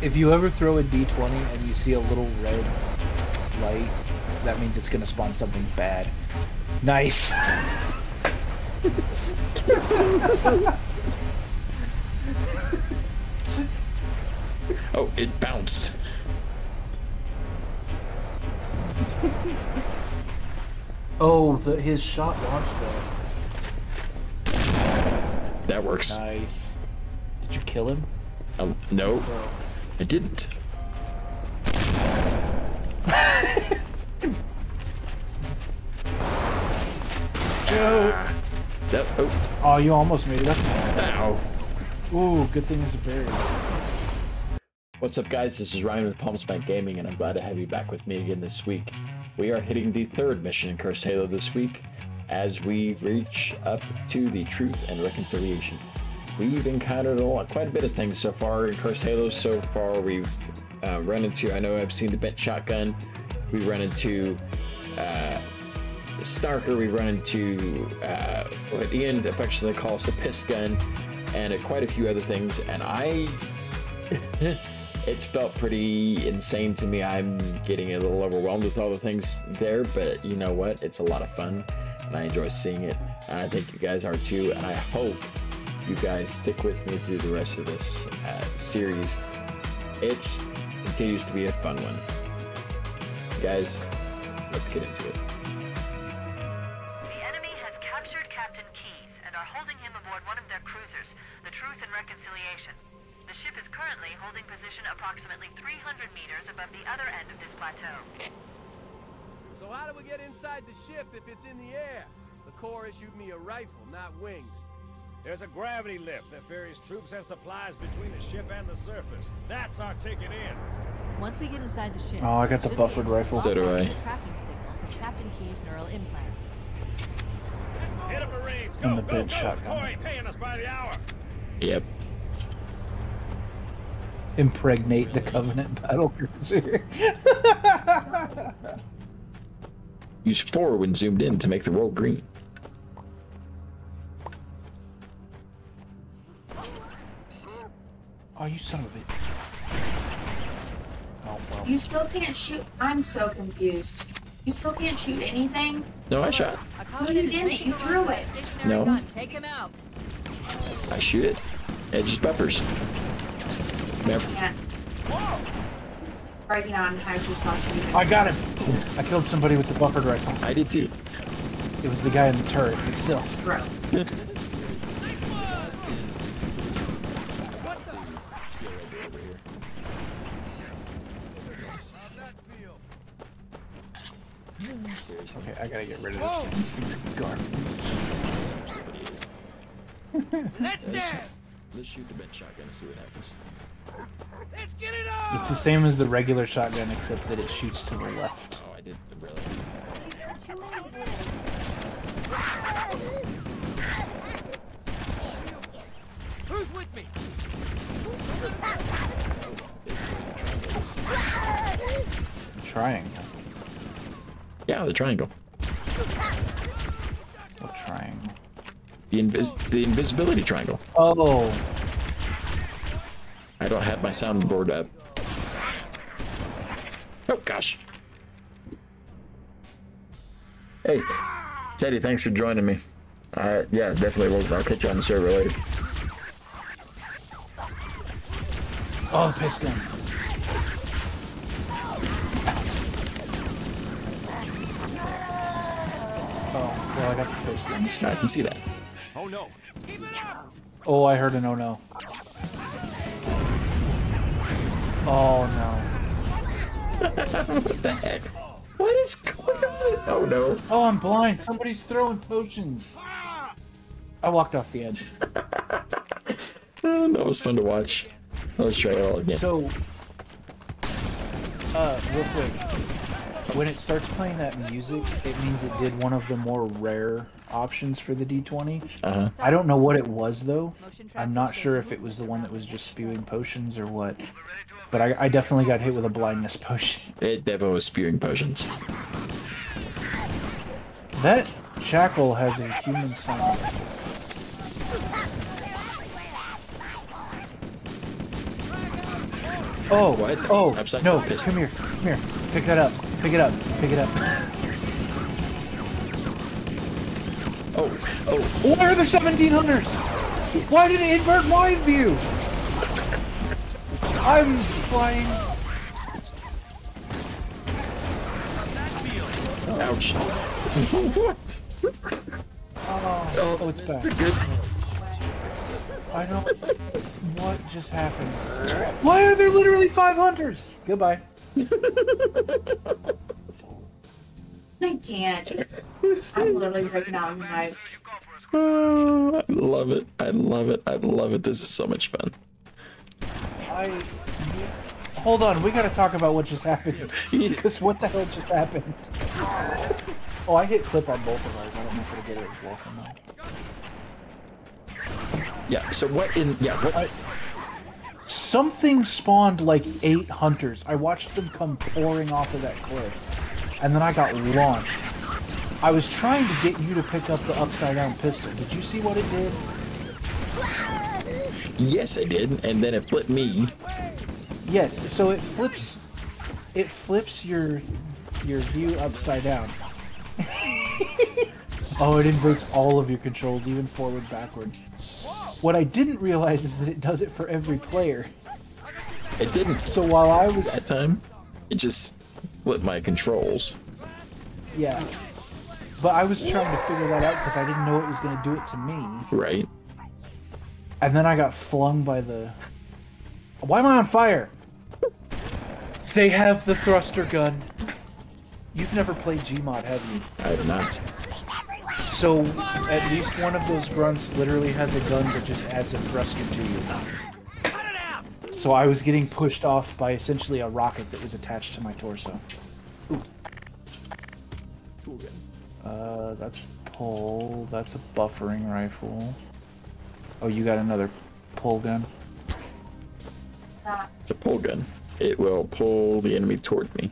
If you ever throw a d20 and you see a little red light, that means it's gonna spawn something bad. Nice. oh, it bounced. oh, the, his shot launched that. That works. Nice. Did you kill him? Um, no, oh. I didn't. Joe. Ah. That, oh. oh, you almost made it up. Ow. Ooh, good thing it's a berry. What's up, guys? This is Ryan with Palm Smack Gaming, and I'm glad to have you back with me again this week. We are hitting the third mission in Cursed Halo this week as we reach up to the Truth and Reconciliation. We've encountered a lot, quite a bit of things so far in Cursed Halo. So far, we've uh, run into, I know I've seen the bent shotgun, we've run into uh, Snarker, we've run into uh, what Ian affectionately calls the piss gun, and uh, quite a few other things. And I, it's felt pretty insane to me. I'm getting a little overwhelmed with all the things there, but you know what? It's a lot of fun, and I enjoy seeing it. And I think you guys are too. And I hope you guys stick with me through the rest of this uh, series. It continues to be a fun one. Guys, let's get into it. The enemy has captured Captain Keyes and are holding him aboard one of their cruisers, the Truth and Reconciliation. The ship is currently holding position approximately 300 meters above the other end of this plateau. So how do we get inside the ship if it's in the air? The Corps issued me a rifle, not wings. There's a gravity lift that ferries troops and supplies between the ship and the surface. That's our ticket in. Once we get inside the ship, oh, I got the buffered rifle. So do I. Tracking signal from Captain Keyes' neural implants. Hit a Marines. Go, and the go, big go. shotgun. paying us by the hour. Yep impregnate the Covenant battle cruiser. Use four when zoomed in to make the world green. Oh, you son of a bitch. Oh, well. You still can't shoot. I'm so confused. You still can't shoot anything? No, I shot. No, you didn't. You threw it. No. Take him out. I shoot it. It just buffers. Yep. can't. Breaking on just not shooting. I got him. I killed somebody with the buffered rifle. I did too. It was the guy in the turret, but still. Screw. Okay, I gotta get rid of this thing. This thing's garbage. Let's dance! Let's shoot the bent shotgun and see what happens. Let's get it on! It's the same as the regular shotgun, except that it shoots to the left. Oh, I did really. Who's with me? Triangle. Yeah, the triangle. What triangle? The invis the invisibility triangle. Oh. I don't have my soundboard up. Oh gosh. Hey, Teddy, thanks for joining me. Uh, yeah, definitely. We'll, I'll catch you on the server later. Oh, the piss gun. Oh, well, I got the piss gun. I can see that. Oh no. Keep it up. Oh, I heard an oh no. Oh no. what the heck? What is going on? Oh no. Oh, I'm blind. Somebody's throwing potions. I walked off the edge. oh, that was fun to watch. Let's try it all again. So, uh, real quick, when it starts playing that music, it means it did one of the more rare options for the D20. Uh-huh. I don't know what it was though. I'm not sure if it was the one that was just spewing potions or what. But I, I definitely got hit with a blindness potion. It definitely was spewing potions. That shackle has a human sound. Oh, What? oh, Upside no, down pistol. come here, come here. Pick that up, pick it up, pick it up. Oh, oh, Why are there 17 hunters? Why did it invert my view? I'm flying. ouch. Oh, oh, oh it's that's back. the. I don't. What just happened? Why are there literally five hunters? Goodbye. I can't. I'm literally right now in knives. Oh, I love it. I love it. I love it. This is so much fun. I. Hold on, we gotta talk about what just happened. Because what the hell just happened? Oh, I hit clip on both of those. I don't know if it'll get it as well from that. Yeah. So what in? Yeah. What? Something spawned like eight hunters. I watched them come pouring off of that cliff. And then I got launched. I was trying to get you to pick up the upside down pistol. Did you see what it did? Yes, I did, and then it flipped me. Yes, so it flips it flips your your view upside down. oh, it inverts all of your controls, even forward, backward. What I didn't realize is that it does it for every player. It didn't So while I was that time. It just flipped my controls. yeah, but I was trying to figure that out because I didn't know it was going to do it to me, Right. and then I got flung by the. Why am I on fire? They have the thruster gun. You've never played Gmod, have you? I have not. So at least one of those grunts literally has a gun that just adds a thruster to you. So I was getting pushed off by essentially a rocket that was attached to my torso. Ooh. Uh, that's pull. That's a buffering rifle. Oh, you got another pull gun. It's a pull gun. It will pull the enemy toward me.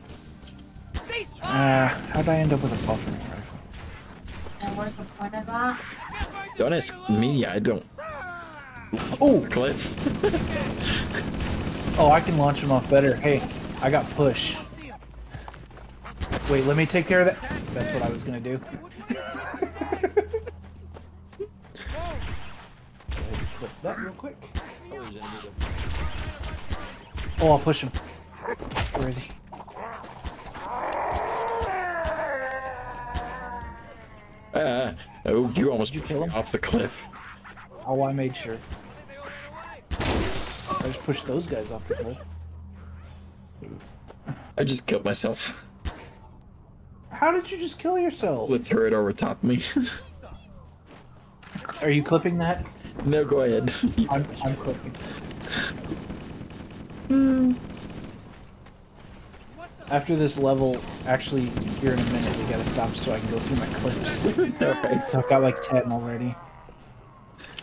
Ah, how'd I end up with a buffering rifle? And what's the point of that? Don't ask me. I don't. Oh, Cliff. oh, I can launch him off better. Hey, I got push. Wait, let me take care of that. That's what I was gonna do. Clip that real quick. Oh, I'll push him. Where is he? Ah, oh, you almost Did you kill him? off the cliff. Oh, I made sure. I just pushed those guys off the cliff. I just killed myself. How did you just kill yourself? The turret over top me. Are you clipping that? no, go ahead. I'm, I'm clipping. After this level, actually, here in a minute, we gotta stop so I can go through my clips. Alright. so I've got like 10 already.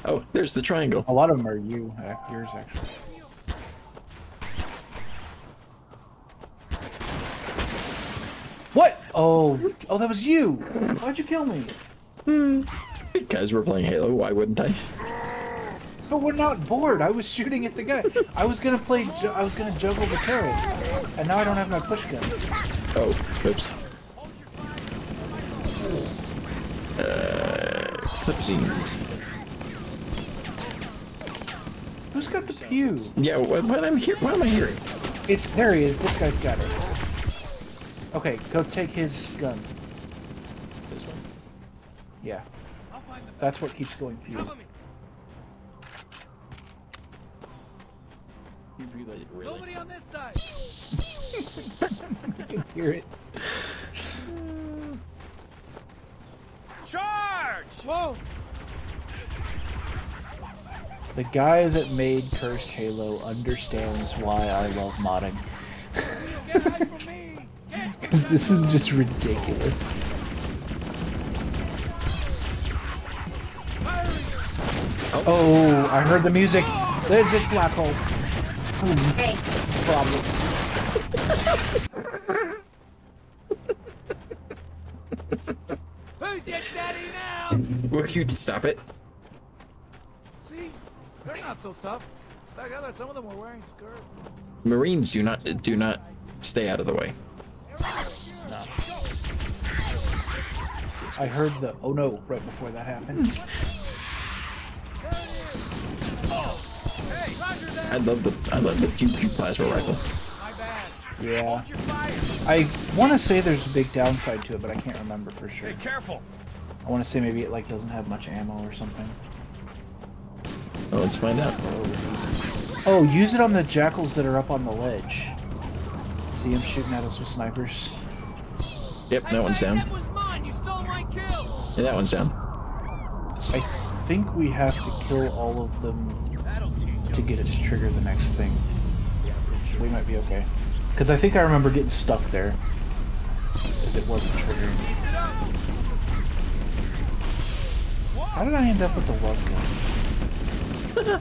Oh, there's the triangle. A lot of them are you, uh, yours actually. What? Oh, oh, that was you. Why'd you kill me? Because we're playing Halo, why wouldn't I? But we're not bored. I was shooting at the guy. I was gonna play. Ju- I was gonna juggle the turret, and now I don't have my push gun. Oh, oops. Uh, clipsies. Who's got the pew? Yeah, what, what I'm here? What am I hearing? It's there. He is. This guy's got it. Okay, go take his gun. This one. Yeah, that's what keeps going pew. You really, really? Nobody on this side. I can hear it. Charge! Whoa! The guy that made Cursed Halo understands why I love modding. Get away from me! Because this is just ridiculous. Oh, I heard the music. There's a black hole. Hey, problem. Who's your daddy now? Will you stop it? See? They're not so tough. In fact, I thought some of them were wearing skirts. Marines do not do not stay out of the way. I heard the oh no right before that happened. I love the I love the pew pew plasma rifle. Yeah. I want to say there's a big downside to it, but I can't remember for sure. Be careful. I want to say maybe it like doesn't have much ammo or something. Well, let's find out. Oh, use it on the jackals that are up on the ledge. See him shooting at us with snipers. Yep, that one's down. That was mine. You stole my kill. Yeah, that one's down. I think we have to kill all of them That'll teach to get it to trigger the next thing. We might be okay. Because I think I remember getting stuck there. Because it wasn't triggering. How did I end up with the love gun?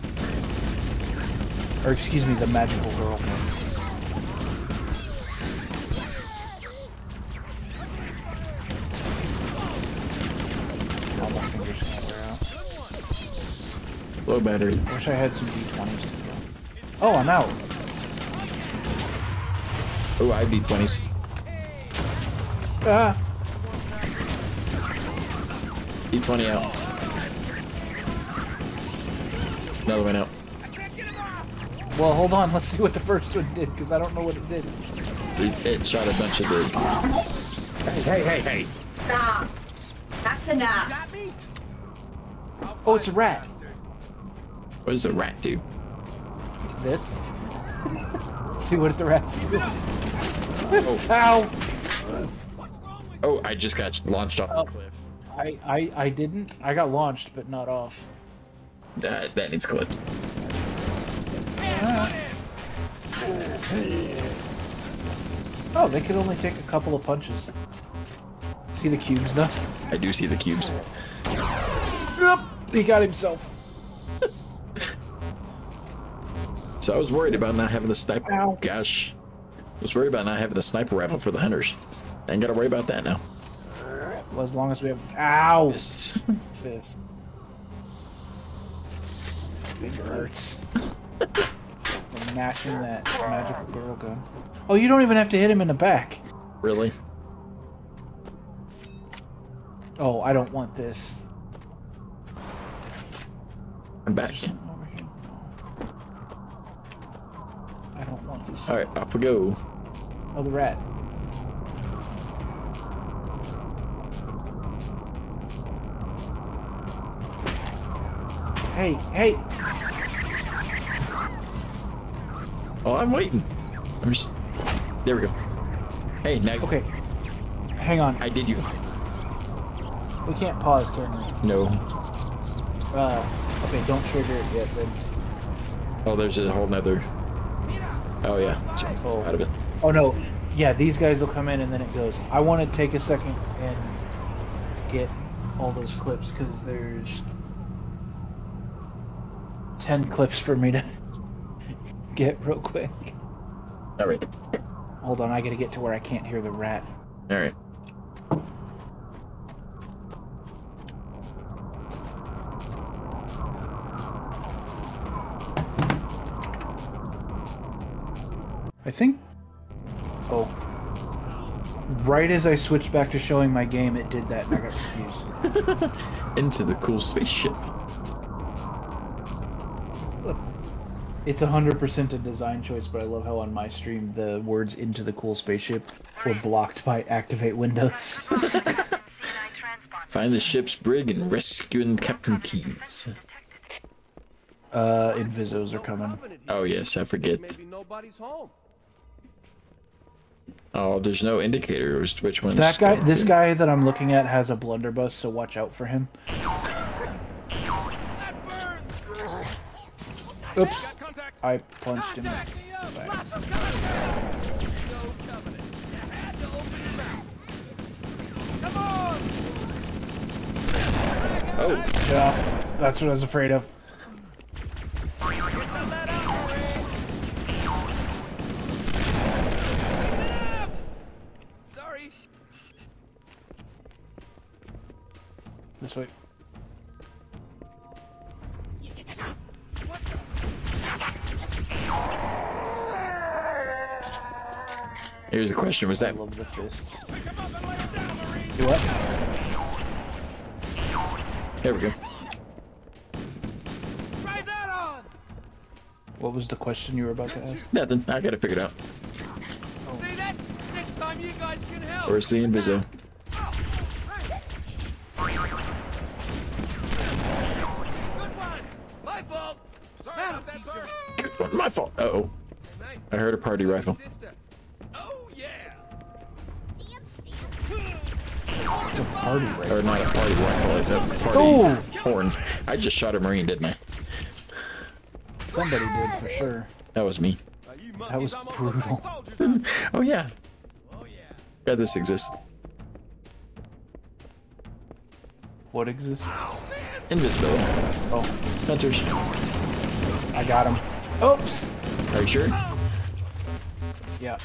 or excuse me, the magical girl gun. Low battery. Wish I had some D20s to throw. Oh, I'm out. Oh, I beat 20s. Ah. D20 out. Another one out. Well, hold on. Let's see what the first one did, because I don't know what it did. It, it shot a bunch of the. Hey, hey, hey. Stop. That's enough. Got? Oh, it's a rat. What does the rat do? This. see what the rats do. Oh, Ow! oh! I just got launched off Oh. the cliff. I, I, I didn't. I got launched, but not off. That that needs clip. Oh, they could only take a couple of punches. See the cubes, though? I do see the cubes. He got himself. So I was worried about not having the sniper. Ow. Gosh, I was worried about not having the sniper rifle for the hunters. I Ain't gotta worry about that now. Well, as long as we have. Ow! Fist. Finger hurts. I'm mashing that magical girl gun. Oh, you don't even have to hit him in the back. Really? Oh, I don't want this. I'm back. Over here. I don't want this. All right, off we go. Oh, the rat. Hey, hey! Oh, I'm waiting. I'm just. There we go. Hey, now. Okay. Hang on. I did you. We can't pause, can we? No. Uh, okay, don't trigger it yet, then. Oh, there's a whole nother. Oh yeah, Oh. out of it. Oh no, yeah, these guys will come in and then it goes. I want to take a second and get all those clips because there's 10 clips for me to get real quick. All right. Hold on, I gotta get to where I can't hear the rat. All right. Right as I switched back to showing my game, it did that and I got confused. Into the cool spaceship. It's 100% a design choice, but I love how on my stream the words into the cool spaceship were blocked by activate windows. Find the ship's brig and rescuing Captain Keyes. uh, Invisos are coming. Oh yes, I forget. Maybe nobody's home. Oh, there's no indicator as to which one's That guy, going this to. guy that I'm looking at has a blunderbuss, so watch out for him. Oops, I punched him. Contact. See ya. Thanks. Lots of contact. No covenant. You had to open your mouth. Come on. Oh, Yeah, that's what I was afraid of. Here's a question: Was I that love the fists. Do what? there? We go. Try that on! What was the question you were about to ask? Nothing. I gotta figure it out. See that? Next time you guys can help. Where's the Inviso? My fault. Sorry about that, sir. Good one. My fault. Uh oh. I heard a party rifle. Sister. Or not a party rifle. A party Oh! horn. I just shot a marine, didn't I? Somebody did for sure. That was me. That was monkeys almost look like brutal. soldiers out there. Oh yeah. Oh yeah. Yeah, this exists. What exists? Invisibility. Oh, Hunters. I got him. Oops. Are you sure? Yeah.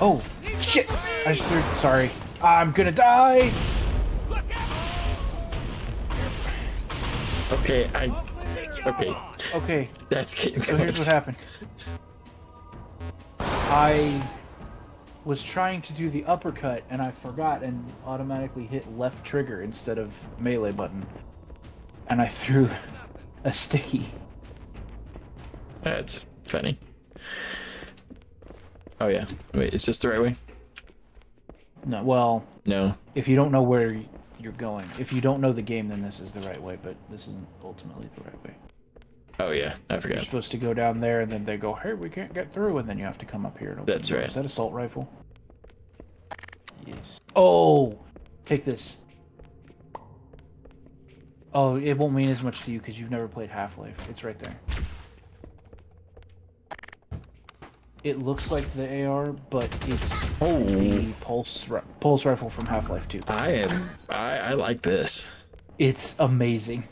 Oh, shit! I just threw. Sorry. I'm gonna die. Okay, I. Okay, Okay, that's getting so here's what happened. I was trying to do the uppercut and I forgot and automatically hit left trigger instead of melee button. And I threw a sticky. That's funny. Oh yeah. Wait, is this the right way? No, well, No. if you don't know where you're going, if you don't know the game, then this is the right way. But this isn't ultimately the right way. Oh yeah, I forgot. You're supposed to go down there, and then they go, "Hey, we can't get through," and then you have to come up here. That's right. Is that assault rifle? Yes. Oh, take this. Oh, it won't mean as much to you because you've never played Half Life. It's right there. It looks like the AR, but it's Oh, the pulse pulse rifle from Half Life 2. I am. I I like this. It's amazing.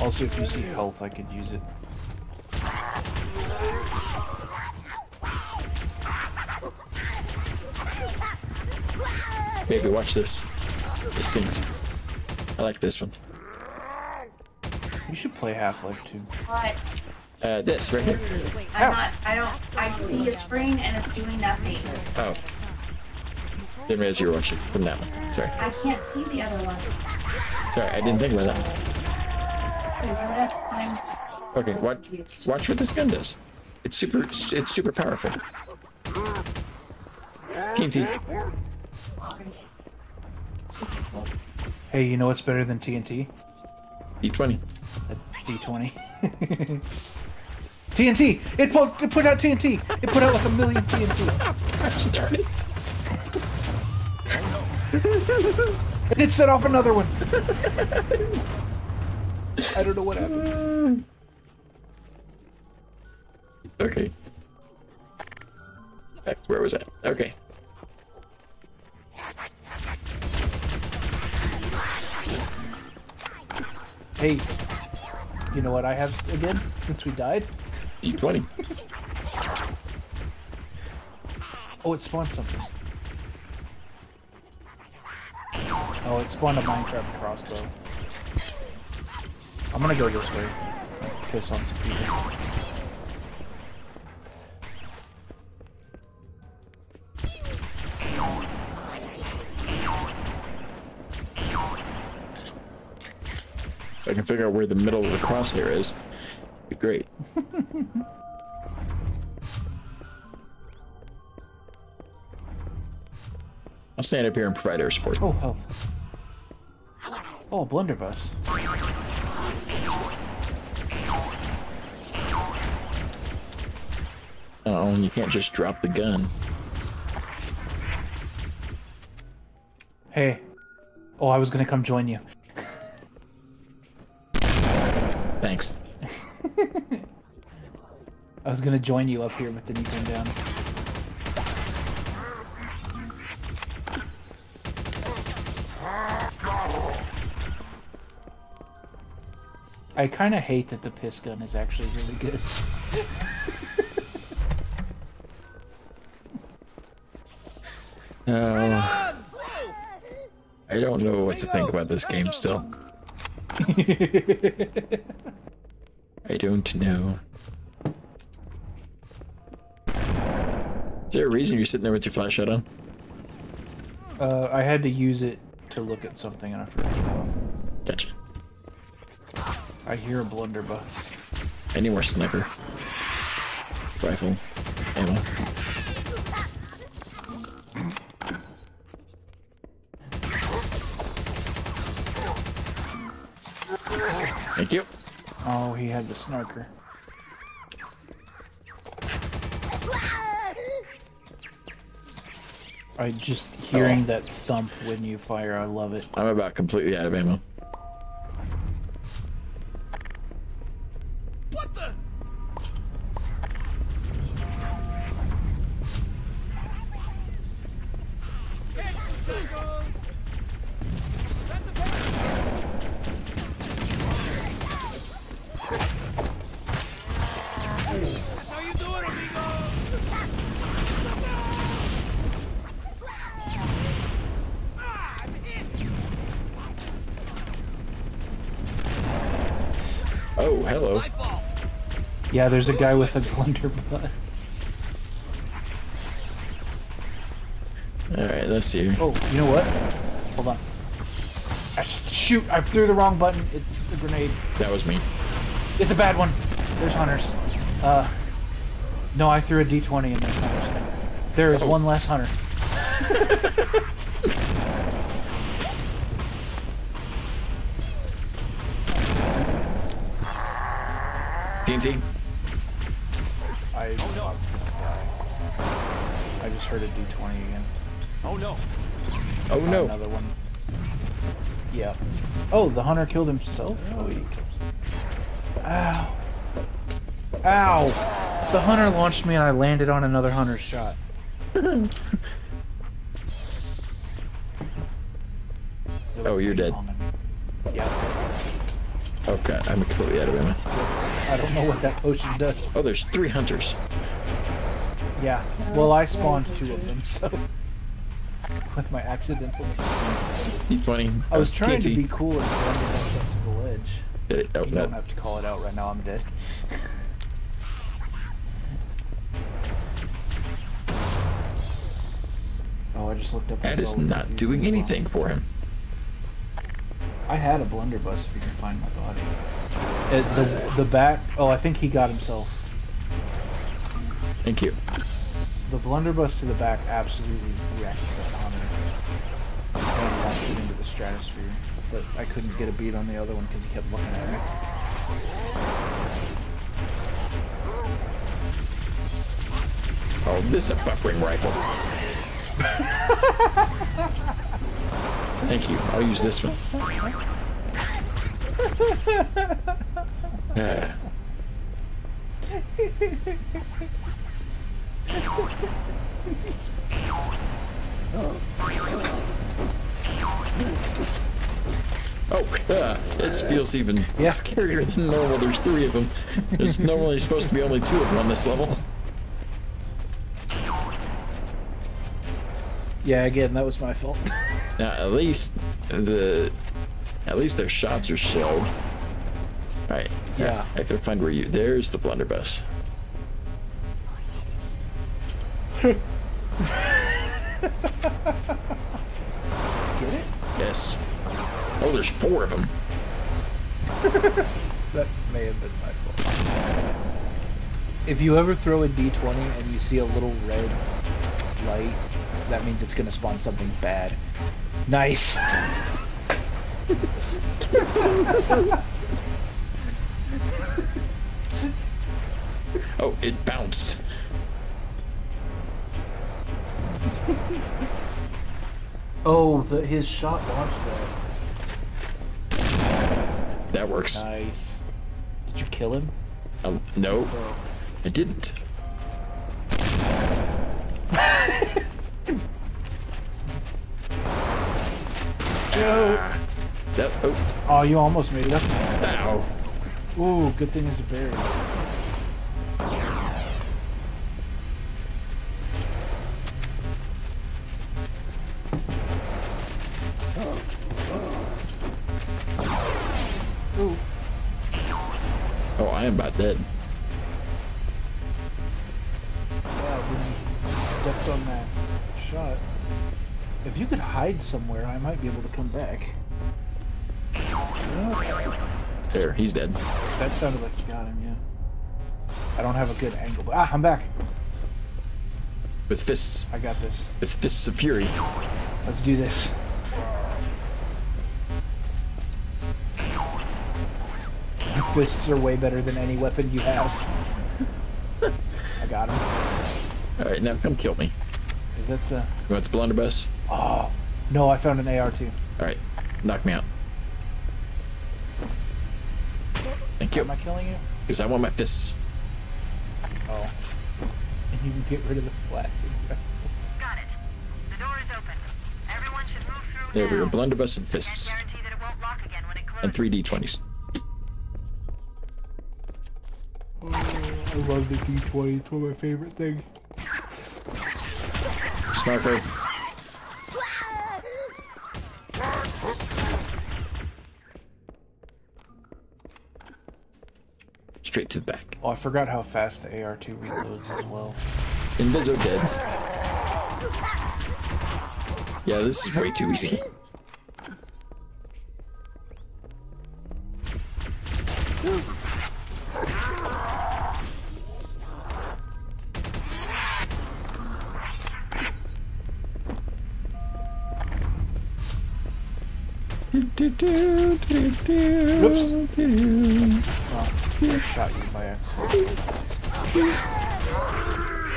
Also, if you see health, I could use it. Baby, watch this. This stinks. I like this one. You should play Half Life 2. What? Uh, this right here. Wait, I'm not. I don't. I see a screen and it's doing nothing. Oh. Didn't realize you were watching from that one. Sorry. I can't see the other one. Sorry, I didn't think about that. Wait, what did I find? Okay, watch, watch what this gun does. It's super, it's super powerful. TNT. Hey, you know what's better than TNT? D20. A D20. TNT! It put, it put out TNT! It put out like a million TNT! Darn it. And it set off another one! I don't know what happened. Okay. Where was that? Okay. Hey, you know what I have again since we died? D20. Oh, it spawned something. Oh, it spawned a Minecraft crossbow. I'm gonna go this way. Piss on some people. I can figure out where the middle of the crosshair is, be great. I'll stand up here and provide air support. Oh, health. Oh, blunderbuss. Oh, you can't just drop the gun. Hey. Oh, I was gonna come join you. Thanks. I was gonna join you up here, but then you came down. I kind of hate that the piss gun is actually really good. Oh, I don't know what to think about this game still. I don't know. Is there a reason you're sitting there with your flashlight on? uh, I had to use it to look at something and I forgot. it off. Gotcha. I hear a blunderbuss. Any more sniper? Rifle. Ammo. He had the snarker. I just hearing oh. that thump when you fire, I love it. I'm about completely out of ammo. Yeah, there's a guy with a blunderbuss. Alright, let's see here. Oh, you know what? Hold on. Sh- Shoot! I threw the wrong button. It's a grenade. That was me. It's a bad one. There's hunters. Uh, no, I threw a d20 and there's hunters. There is Oh. one less hunter. TNT? I. Oh, no. I just heard a d20 again. Oh no. Oh no. Another one. Yeah. Oh, the hunter killed himself? Oh, he killed himself. Ow. Ow! The hunter launched me and I landed on another hunter's shot. Oh, you're dead. Yeah. Oh god, I'm completely out of ammo. I don't know what that potion does. Oh, there's three hunters. Yeah. Well, I spawned two of them, so. With my accidental. He's funny. I was uh, trying to be cool and blend it up to the ledge. Did it? Oh, You no. don't have to call it out right now, I'm dead. oh, I just looked up. That is not doing anything for him. I had a blunderbuss if you can find my body. It, the the back. Oh, I think he got himself. Thank you. The blunderbuss to the back absolutely wrecked that hunter. And launched it into the stratosphere. But I couldn't get a beat on the other one because he kept looking at me. Oh, this is a buffering rifle. Thank you. I'll use this one. Oh, uh, this feels even Yeah. scarier than normal. There's three of them. There's normally supposed to be only two of them on this level. Yeah, again, that was my fault. Now, at least the, at least their shots are slow. All right. Yeah. I gotta find where you. There's the blunderbuss. Get it? Yes. Oh, there's four of them. That may have been my fault. If you ever throw a d20 and you see a little red light, that means it's gonna spawn something bad. Nice. Oh, it bounced. Oh, the, his shot launched that. That works. Nice. Did you kill him? Um, no, Oh. I didn't. Joe. That. Oh, Oh, you almost made it up. ow. Ooh, good thing it's a berry. Ooh. Oh, I am about dead. Wow, when stepped on that shot. If you could hide somewhere, I might be able to come back. There, he's dead. That sounded like you got him, yeah. I don't have a good angle, but ah, I'm back. With fists. I got this. With fists of fury. Let's do this. Fists are way better than any weapon you have. I got him. Alright, now come kill me. Is that the... You want the blunderbuss? Oh, no, I found an AR-2. Alright, knock me out. Thank you. Am I killing you? Because I want my fists. Oh. And you can get rid of the flash. Got it. The door is open. Everyone should move through There we now. go. Blunderbuss and fists. guarantee that it won't lock again when it closes. And 3d20s. Oh, I love the D20. It's one of my favorite things. Snarko. Straight to the back. Oh, I forgot how fast the AR-2 reloads as well. Inviso dead. Yeah, this is way too easy. I shot you.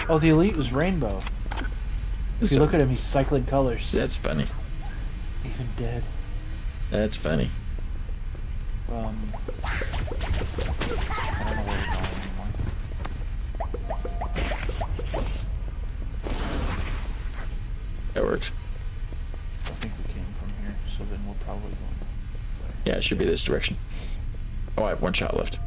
Oh, the elite was rainbow. If you look at him, he's cycling colors. That's funny. even dead. That's funny. Um, I don't know where we're anymore. That works. I think we came from here, so then we're probably going. Yeah, it should be this direction. Oh, I have one shot left.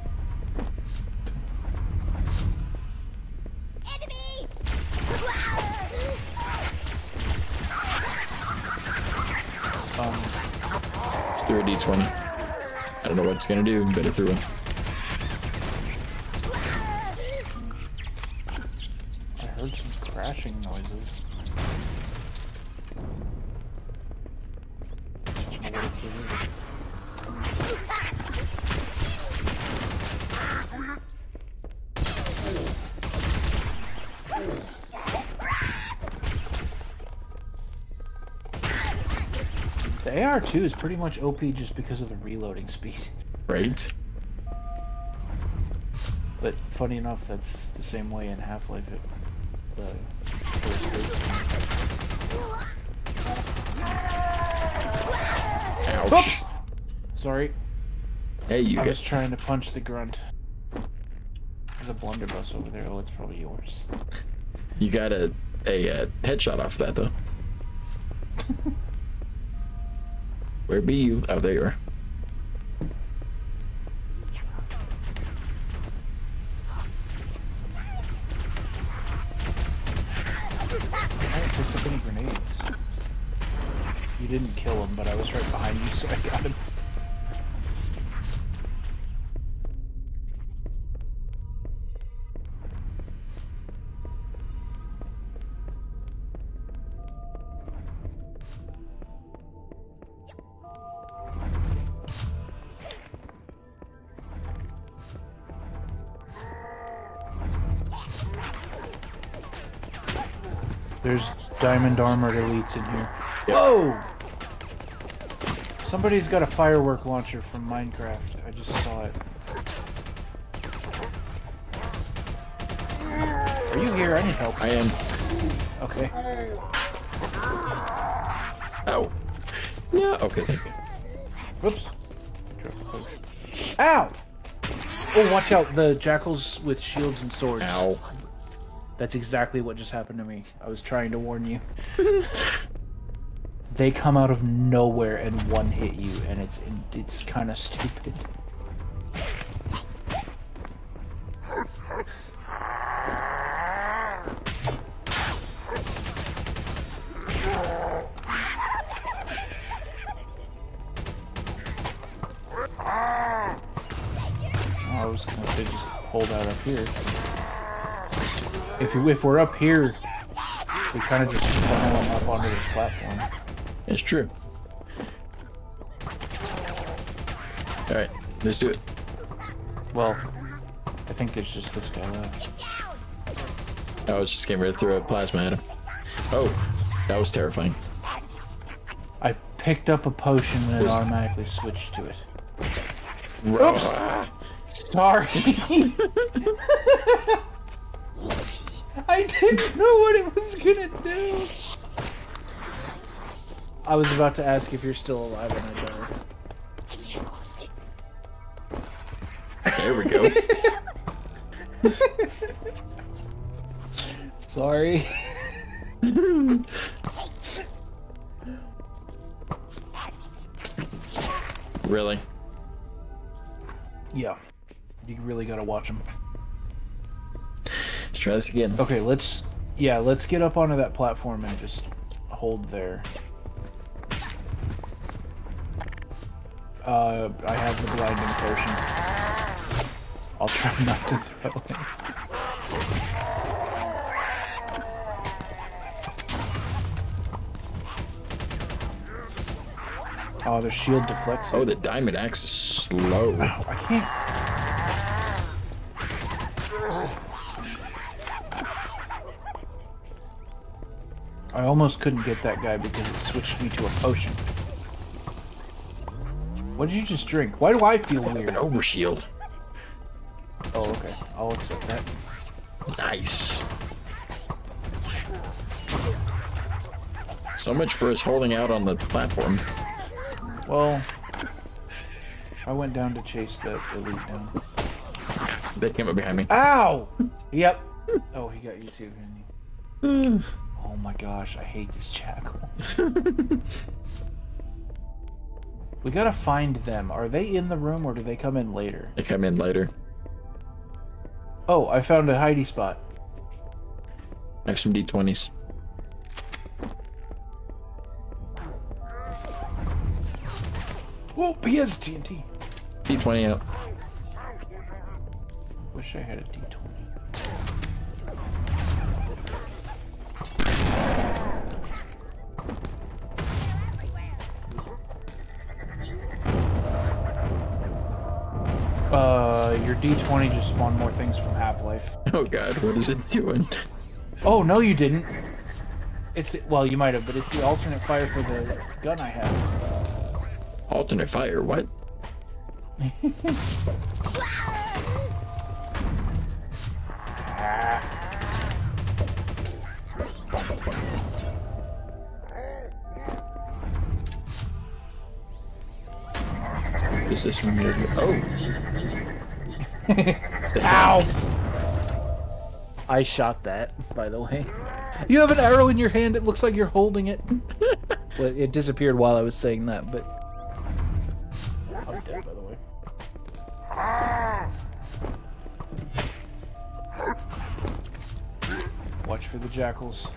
Through a d20. I don't know what it's gonna do, but it threw one. 2 is pretty much OP just because of the reloading speed. Right. But funny enough, that's the same way in Half-Life. The Ouch. Oops! Sorry. Hey, you I was trying to punch the grunt. There's a blunderbuss over there. Oh, it's probably yours. You got a a, a headshot off of that though. Where be you? Oh, there you are. You didn't kill him, but I was right behind you, so I got him. There's diamond armored elites in here. Whoa! Somebody's got a firework launcher from Minecraft. I just saw it. Are you here? I need help. I am. Okay. Ow. No. Okay, thank you. Whoops. Ow! Oh, watch out. The jackals with shields and swords. Ow. That's exactly what just happened to me. I was trying to warn you. they come out of nowhere and one hit you, and it's it's kind of stupid. If we're up here, we kind of just funnel them up onto this platform. It's true. All right, let's do it. Well, I think it's just this guy left. I was just getting ready to throw a plasma at him. Oh, that was terrifying. I picked up a potion and it automatically switched to it. Oops. Sorry. I didn't know what it was gonna do. I was about to ask if you're still alive and I died. There we go. Sorry. really? Yeah. You really gotta watch them. Let's try this again. Okay, let's. Yeah, let's get up onto that platform and just hold there. Uh, I have the blinding potion. I'll try not to throw it. Oh, the shield deflects. Oh, the diamond axe is slow. I can't. I almost couldn't get that guy because it switched me to a potion. What did you just drink? Why do I feel weird? An overshield. Oh, okay. I'll accept that. Nice. So much for us holding out on the platform. Well, I went down to chase that elite down. They came up behind me. Ow! Yep. Oh, he got you too, didn't he? Oh my gosh, I hate this jackal. we gotta find them. Are they in the room or do they come in later? They come in later. Oh, I found a hidey spot. I have some d20s. Oh, he has TNT. D20 out. Wish I had a D20. Uh, your D20 just spawned more things from Half-Life. Oh god, what is it doing? Oh, no, you didn't. It's well, you might have, but it's the alternate fire for the gun I have. Alternate fire, what? Is this one here? Oh, Ow! I shot that, by the way. You have an arrow in your hand. It looks like you're holding it. well, it disappeared while I was saying that, but I'm dead, by the way. Watch for the jackals.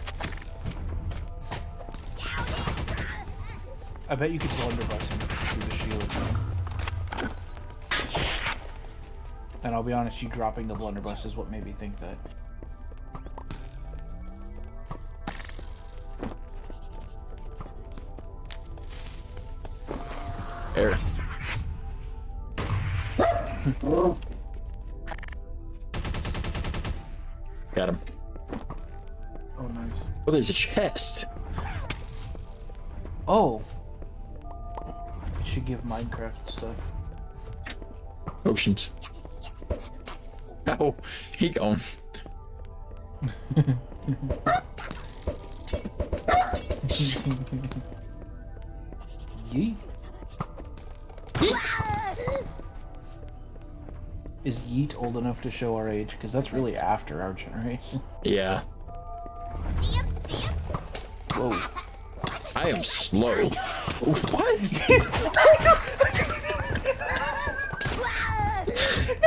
I bet you could blunderbuss him through the shield. And I'll be honest, you dropping the blunderbuss is what made me think that. there. Got him. Oh, nice. Oh, there's a chest. Oh! You should give Minecraft stuff. Potions. Oh, he gone. Yeet. Is Yeet old enough to show our age? Because that's really after our generation. Yeah. Whoa. I am slow. What?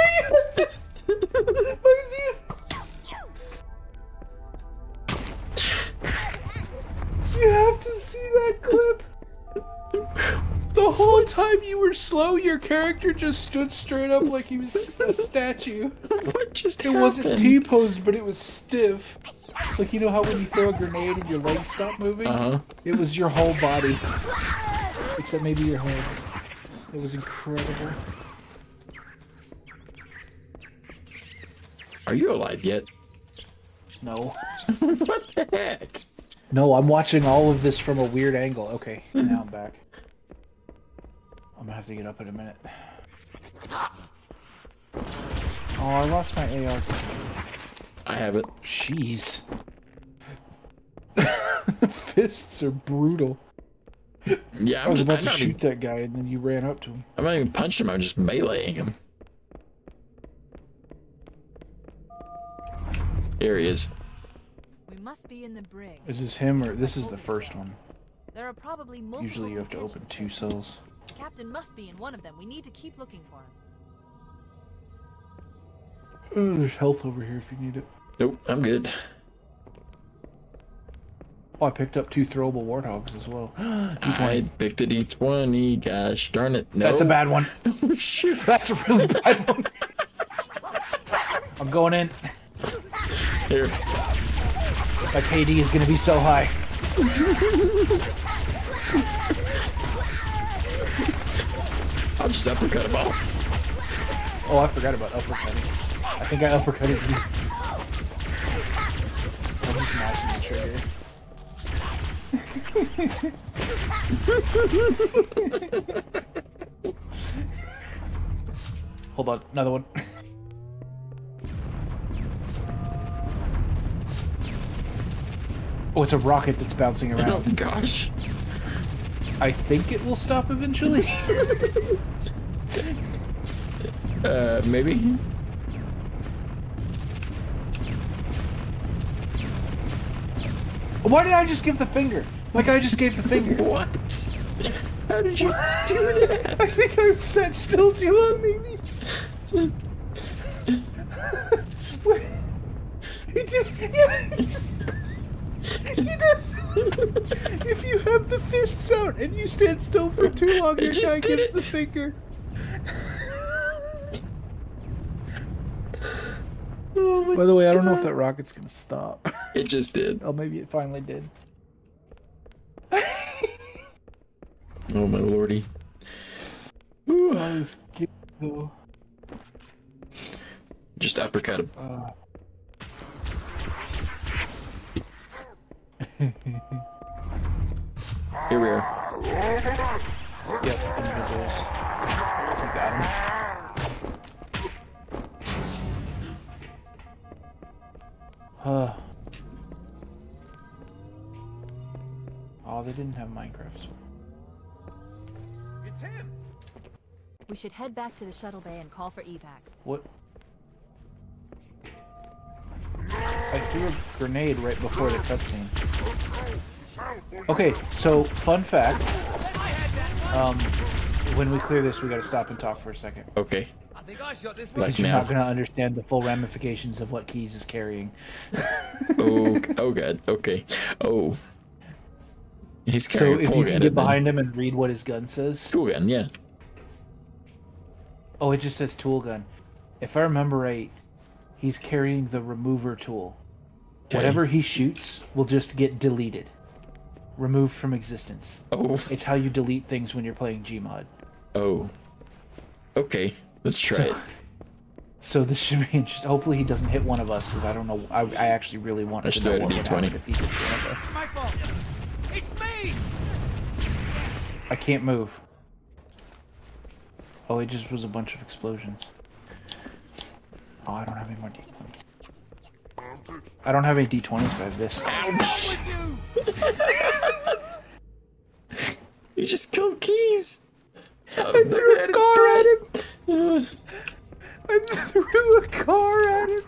whole time you were slow, your character just stood straight up like he was a statue. What just It happened? wasn't T-posed, but it was stiff. Like you know how when you throw a grenade and your legs stop moving? Uh huh. It was your whole body. Except maybe your head. It was incredible. Are you alive yet? No. what the heck? No, I'm watching all of this from a weird angle. Okay, now I'm back. I'm gonna have to get up in a minute. Oh, I lost my AR. I have it. Jeez. Fists are brutal. Yeah, I I'm, was just, about I'm, to shoot even, that guy and then you ran up to him. I'm not even punching him. I'm just meleeing him. Here he is. We must be in the brig. Is this him or this is the first one? There are probably Usually you have to open contention two cells. Cells. Captain must be in one of them. We need to keep looking for him. Oh, there's health over here if you need it. Nope, I'm good. Oh, I picked up two throwable warthogs as well. I D20. picked a D20. Gosh darn it. No. That's a bad one. Oh, shoot. That's a really bad one. I'm going in. Here. My KD is gonna be so high. I'll just uppercut him all. Oh, I forgot about uppercutting. I think I uppercutted you. I'm mashing the trigger. Hold on, another one. Oh, it's a rocket that's bouncing around. Oh around. gosh. I think it will stop eventually. Uh, maybe. Why did I just give the finger? Like I just gave the finger. What? How did you do that? I think I sat still too long, maybe. You do, yeah. You do. if you have the fists out and you stand still for too long, your guy gives the finger. Oh By the way, I don't know if that rocket's gonna stop. It just did. Oh, maybe it finally did. Oh my lordy. Oh, kid, though. Just uppercut him. Uh, Here we are. Yep, invisibles. You got him. Huh. Oh, they didn't have Minecraft. so- It's him! We should head back to the shuttle bay and call for evac. What? I threw a grenade right before the cutscene. Okay, so fun fact. Um, when we clear this, we gotta stop and talk for a second. Okay. I think I shot this Like Because you're now. not gonna understand the full ramifications of what Keyes is carrying. Oh, oh god. Okay. Oh. He's So carrying if a pole you can get behind him and read what his gun says. Tool gun, yeah. Oh, it just says tool gun. If I remember right, he's carrying the remover tool. Okay. Whatever he shoots will just get deleted, removed from existence. Oh. It's how you delete things when you're playing Gmod. Oh. Okay. Let's try it. So this should be interesting. Hopefully he doesn't hit one of us because I don't know. I, I actually really want Let's to know it what would D20. happen if he hits one of us. My fault! It's me! I can't move. Oh, it just was a bunch of explosions. Oh, I don't have any more d20s. I don't have any d20s, I have This. Ouch! You just killed Keyes. I threw a car at him. I threw a car at him.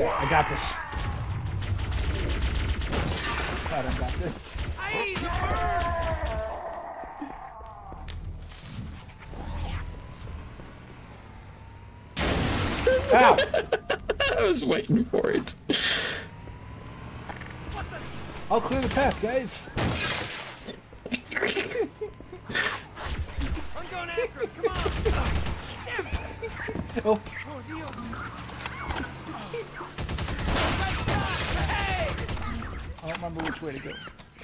I got this. God, I got this. Ow! I was waiting for it. I'll clear the path, guys. I'm going after him. Come on. Oh, I don't remember which way to go.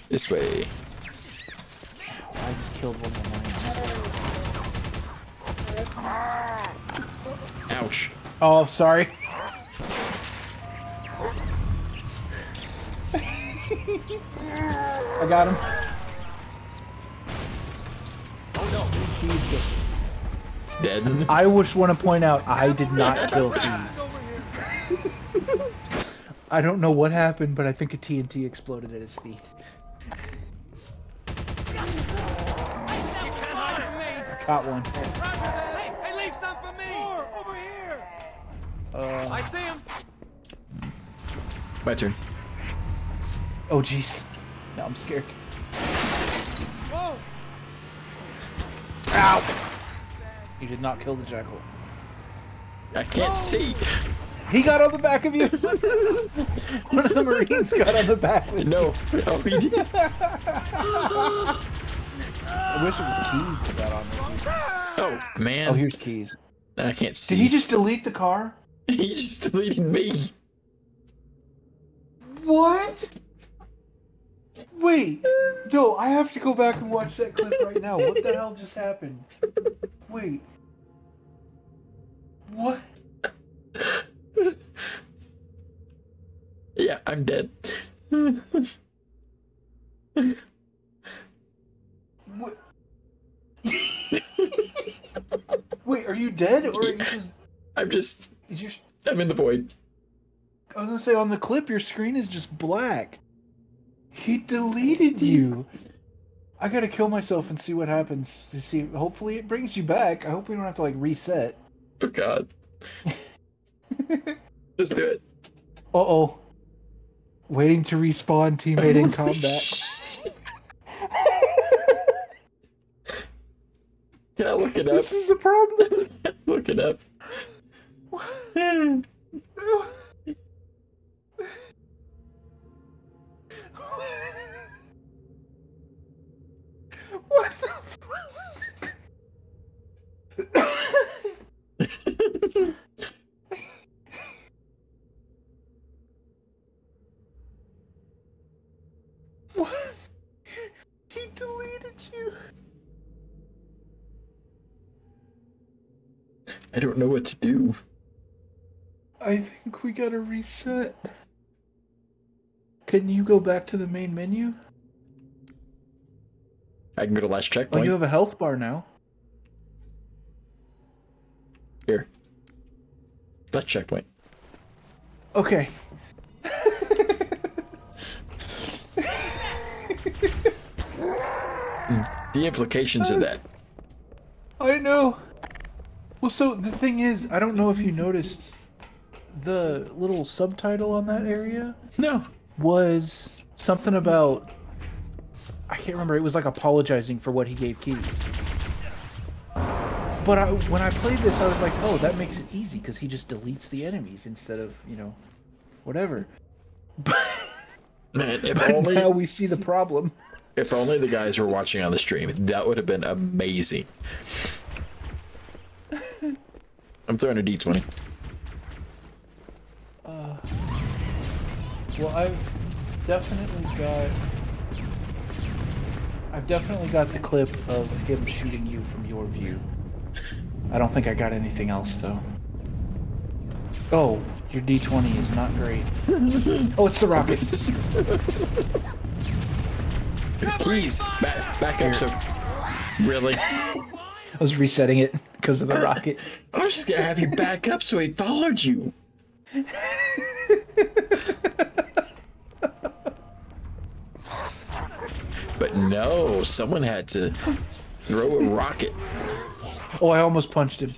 This way. I just killed one of my Ouch. Oh, sorry. I got him. Keyes get- Dead. I just want to point out I did not kill Keyes. I don't know what happened, but I think a TNT exploded at his feet. Caught one. Hey, hey, leave some for me! More, over here! Uh, I see him! My turn. oh, jeez. Now I'm scared. Whoa! Ow! You did not kill the jackal. I can't see. He got on the back of you. One of the Marines got on the back with. No. No, he did. I wish it was Keyes that got on with you. Oh, man. Oh, here's Keyes. I can't see. Did he just delete the car? He just deleted me. What? Wait. No, I have to go back and watch that clip right now. What the hell just happened? Wait. What? Yeah, I'm dead. What? Wait, are you dead or are you just? I'm just. Your, I'm in the void. I was gonna say on the clip your screen is just black. He deleted you. I gotta kill myself and see what happens. To see, hopefully it brings you back. I hope we don't have to like reset. Oh, God. Let's do it. Uh oh. Waiting to respawn teammate in combat. Can I look it up? This is a problem. look it up. What the What? He deleted you. I don't know what to do. I think we gotta reset. Can you go back to the main menu? I can go to last checkpoint. Oh, you have a health bar now. Here. Last checkpoint. Okay. The implications of that. I know. Well, so the thing is, I don't know if you noticed the little subtitle on that area No. was something about I can't remember. It was like apologizing for what he gave Keyes. But I, when I played this, I was like, "Oh, that makes it easy because he just deletes the enemies instead of you know, whatever." But, Man, if but only now we see the problem. if only the guys were watching on the stream, that would have been amazing. I'm throwing a D20. Uh, well, I've definitely got. I've definitely got the clip of him shooting you from your view. I don't think I got anything else though. Oh, your D20 is not great. oh, it's the rocket. Please, back, back up. So, really? I was resetting it because of the rocket. I was just gonna have you back up so he followed you. But no, someone had to throw a rocket. Oh, I almost punched him.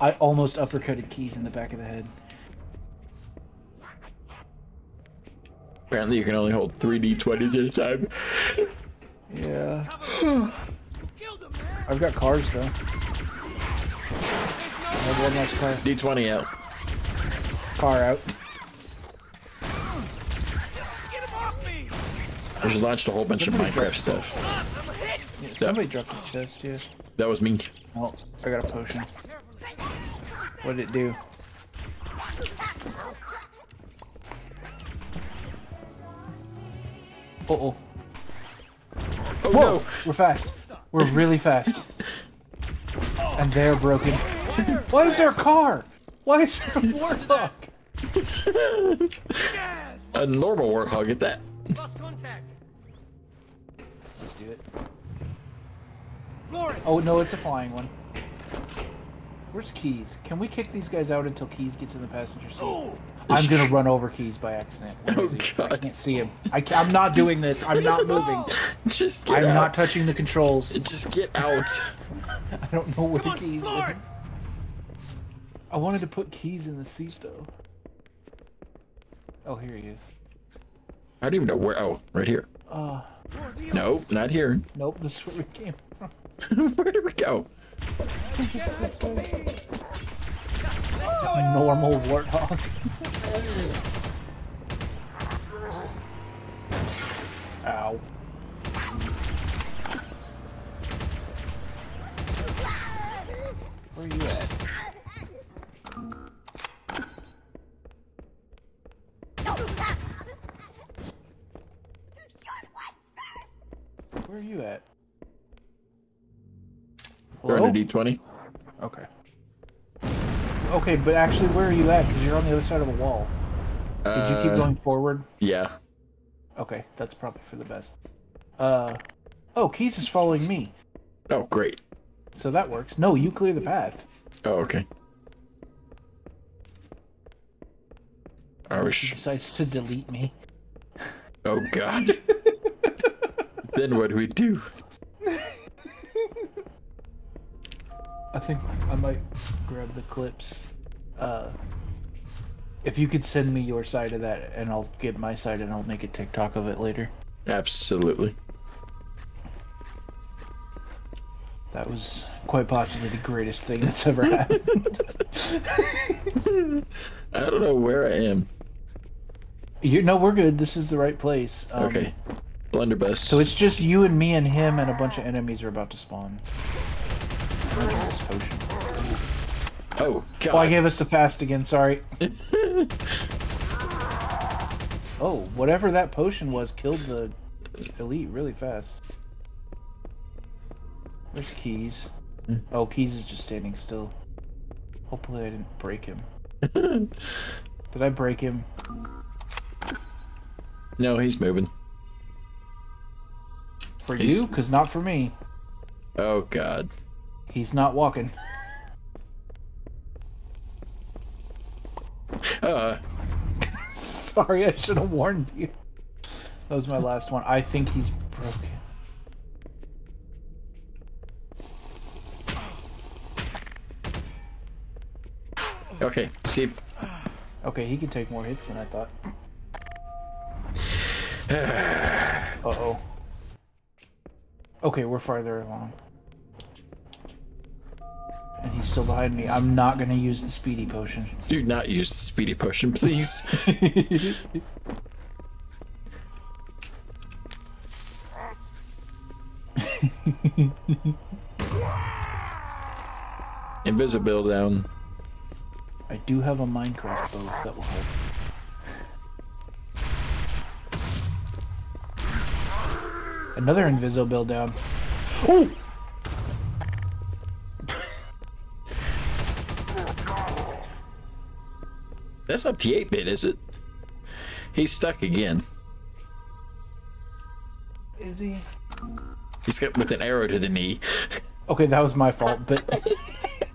I almost uppercutted Keyes in the back of the head. Apparently, you can only hold three D20s at a time. Yeah. Killed him, man! I've got cars though. I have one last car. D20 out. Car out. Get him off me! I just launched a whole bunch of Minecraft stuff. I'm hit! Somebody dropped the chest, yeah. That was me. Oh, I got a potion. What did it do? Uh oh. Oh Whoa! no! We're fast. We're really fast. And they're broken. Why is there a car? Why is there a warthog? A normal warthog at that. Lost contact. Let's do it. Florence. Oh no, it's a flying one. Where's Keyes? Can we kick these guys out until Keyes gets in the passenger seat? Oh. I'm gonna run over Keyes by accident. Oh, where Oh, is he? I can't see him. I ca- I'm not doing this. I'm not moving. Just get I'm out. not touching the controls. Just get out. I don't know where Come on, Keyes is. Florence. I wanted to put Keyes in the seat though. Oh, here he is. I don't even know where. Oh, right here. Uh, No, not here. nope. This is where we came from. where did we go? Normal warthog. Ow. Where are you at? Where are you at? We're Hello? under D20. Okay. Okay, but actually, where are you at? Because you're on the other side of the wall. Did you keep Uh, going forward? Yeah. Okay, that's probably for the best. Uh, oh, Keyes is following me, Oh, great. so that works. No, you clear the path. Oh, okay. I He decides to delete me. Oh God. then what do we do? I think I might grab the clips. Uh, if you could send me your side of that, and I'll get my side, and I'll make a TikTok of it later. Absolutely. That was quite possibly the greatest thing that's ever happened. I don't know where I am. you no, we're good. This is the right place. Um, Okay. Blunderbuss. So it's just you and me and him, and a bunch of enemies are about to spawn. I'm gonna drink this potion. Oh God. Oh, I gave us the fast again. Sorry. Oh, whatever that potion was killed the elite really fast. Where's Keyes? Hmm. Oh, Keyes is just standing still. Hopefully I didn't break him. Did I break him? no, he's moving. For He's- you? Because not for me. Oh God. He's not walking. Uh. Sorry, I should have warned you. That was my last one. I think he's broken. Okay. See. Okay, he can take more hits than I thought. Uh-oh. Okay, we're farther along. And he's still behind me. I'm not gonna use the speedy potion. Do not use the speedy potion, please. Invisible down. I do have a Minecraft bow that will help. Another Invisible down. Oh! That's not the 8 bit, is it? He's stuck again. Is he? He's got with an arrow to the knee. Okay, that was my fault, but.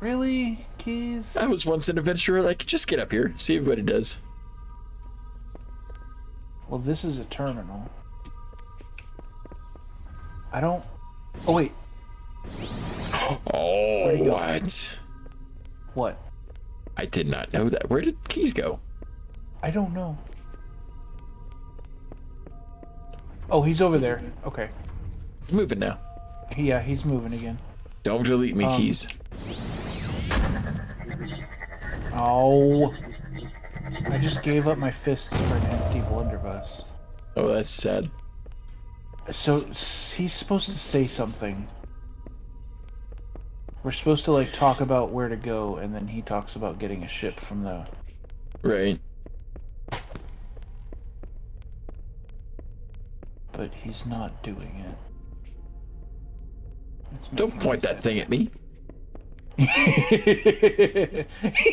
really? Keyes? I was once an adventurer, like, just get up here, see what it does. Well, this is a terminal. I don't. Oh, wait. Oh, do you go? what? What? I did not know that. Where did Keyes go? I don't know. Oh, he's over there. Okay. Moving now. Yeah, he's moving again. Don't delete me, Um, Keyes. Oh. I just gave up my fists for an empty blunderbuss. Oh, that's sad. So he's supposed to say something. We're supposed to like talk about where to go, and then he talks about getting a ship from the. Right. But he's not doing it. Don't point that thing at me. he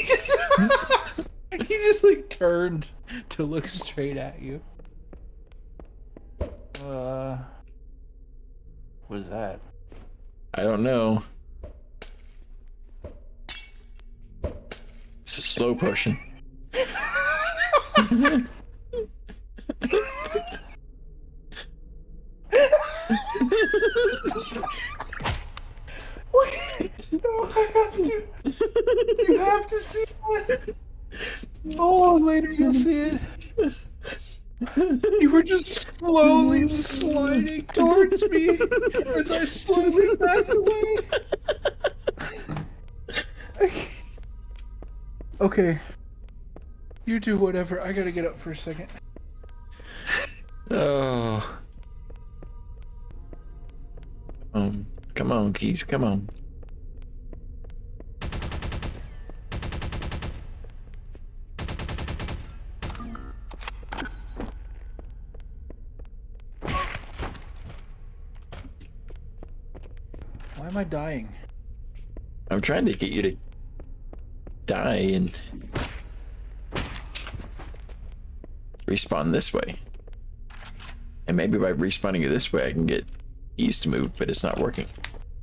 just he just like turned to look straight at you. Uh, what is that? I don't know. It's a slow potion. Wait, no, I have to. You have to see it. Oh, later you'll see it. You were just slowly sliding towards me as I slowly backed away. Okay. You do whatever. I gotta get up for a second. Oh. Um, come on, Keyes, come on. Am I dying? I'm trying to get you to die and respawn this way. And maybe by respawning you this way, I can get ease to move, but it's not working.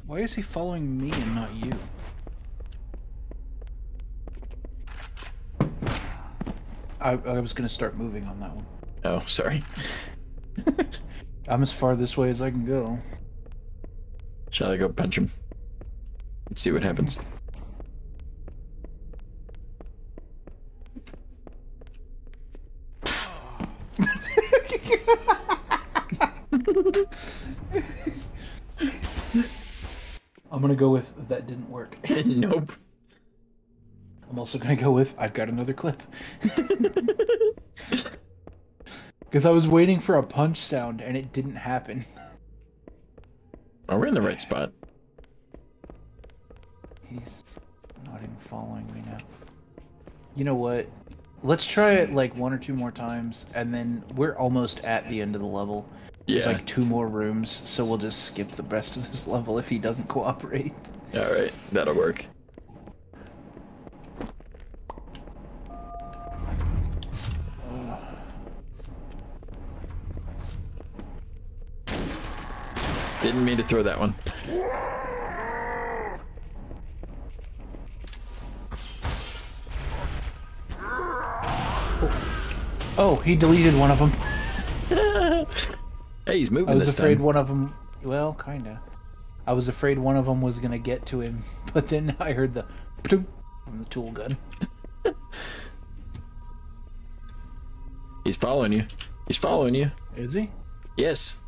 Why is he following me and not you? I, I was gonna start moving on that one. Oh, sorry. I'm as far this way as I can go. Shall I go punch him? Let's see what happens. I'm gonna go with that didn't work. nope. I'm also gonna go with I've got another clip. Because I was waiting for a punch sound and it didn't happen. Oh, we're in the right spot. He's not even following me now. You know what? Let's try it like one or two more times, and then we're almost at the end of the level. There's like two more rooms, so we'll just skip the rest of this level if he doesn't cooperate. All right, that'll work. Didn't mean to throw that one. Oh, oh he deleted one of them. Hey, he's moving I was afraid time. one of them. Well, kinda. I was afraid one of them was gonna get to him, but then I heard the from the tool gun. He's following you. He's following you. Is he? Yes.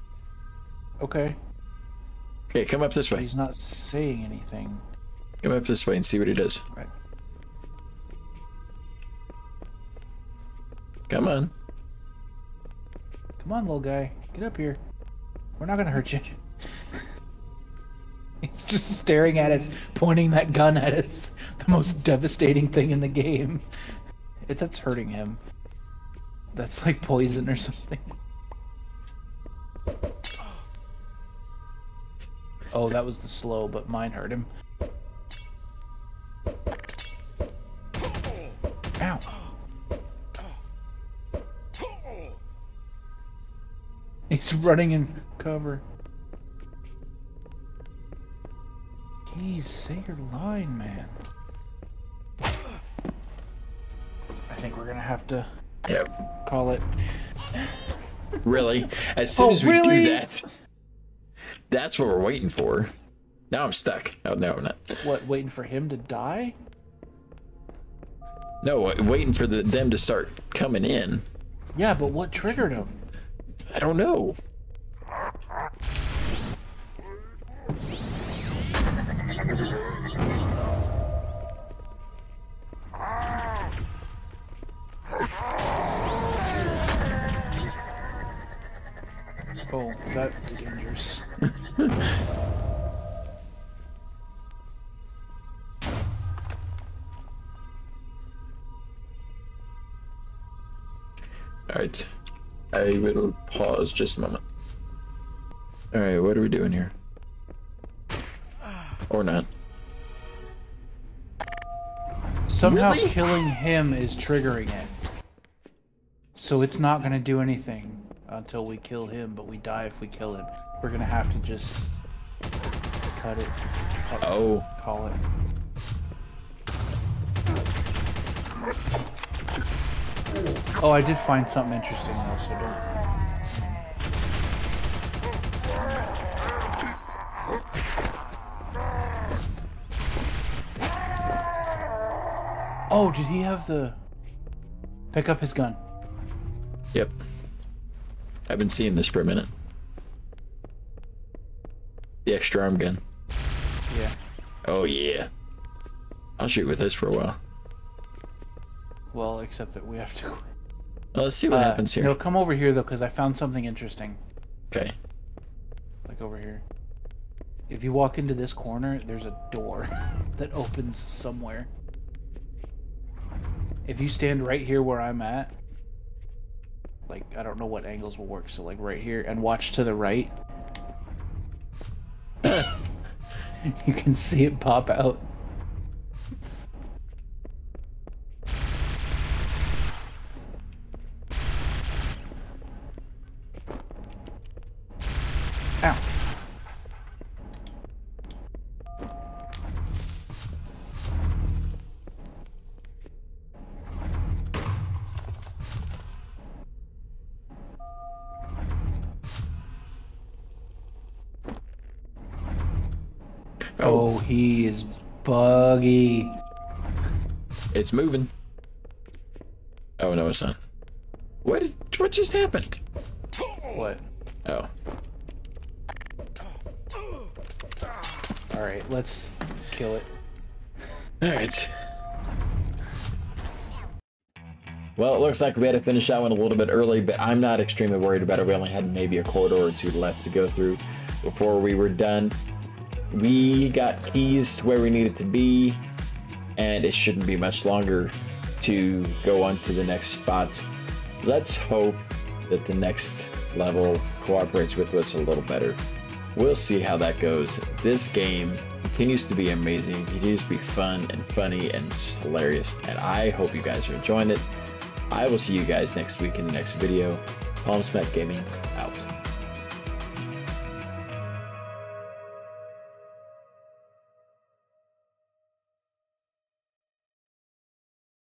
Okay. Okay, come up this way. he's not saying anything. Come up this way and see what he does. Right. Come on. Come on, little guy. Get up here. We're not gonna hurt you. He's just staring at us, pointing that gun at us. The most devastating thing in the game. If that's hurting him. That's like poison or something. Oh, Oh, that was the slow, but mine hurt him. Ow. He's running in cover. Jeez, say your line, man. I think we're gonna have to Yep. call it. Really? As oh, soon Oh, as we really? do that, that's what we're waiting for. Now I'm stuck. Oh, no, I'm not. What, waiting for him to die? No, waiting for the, them to start coming in. Yeah, but what triggered him? I don't know. Oh, that juice. Alright. I will pause just a moment. Alright, what are we doing here? Or not. Somehow Really? killing him is triggering it. So it's not gonna do anything until we kill him, but we die if we kill him. We're gonna have to just cut it. Call, Oh, call it. Oh, I did find something interesting though, so don't. Oh, did he have the... Pick up his gun. yep. I've been seeing this for a minute. The extra arm gun. Yeah. Oh yeah. I'll shoot with this for a while. Well, except that we have to... Well, let's see what Uh, happens here. No, come over here though, because I found something interesting. Okay. Like over here. If you walk into this corner, there's a door that opens somewhere. If you stand right here where I'm at, like I don't know what angles will work, so like right here, and watch to the right, you can see it pop out. It's moving. Oh no, it's not. What is? What just happened? What? Oh. All right, let's kill it. All right. Well, it looks like we had to finish that one a little bit early, but I'm not extremely worried about it. We only had maybe a corridor or two left to go through before we were done. We got Keyes to where we needed to be, and it shouldn't be much longer to go on to the next spot. Let's hope that the next level cooperates with us a little better. We'll see how that goes. This game continues to be amazing, continues to be fun and funny and hilarious, and I hope you guys are enjoying it. I will see you guys next week in the next video. Palm Smack Gaming out.